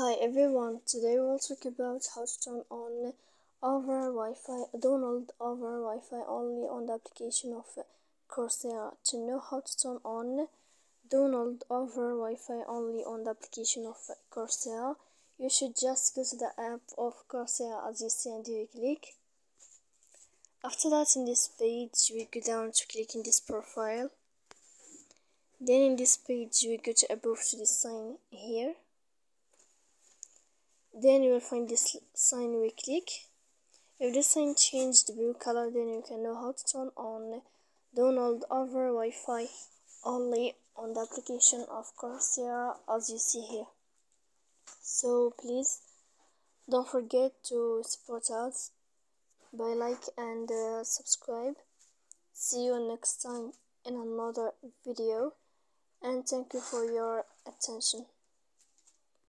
Hi everyone, today we'll talk about how to turn on over Wi-Fi download over Wi-Fi only on the application of Coursera. To know how to turn on download over Wi-Fi only on the application of Coursera, you should just go to the app of Coursera as you see and you click. After that in this page we go down to click in this profile. Then in this page we go to above to this sign here then you will find this sign we click if this sign changed the blue color then you can know how to turn on download over Wi-Fi only on the application of Coursera as you see here. So please don't forget to support us by like and uh, subscribe. See you next time in another video and thank you for your attention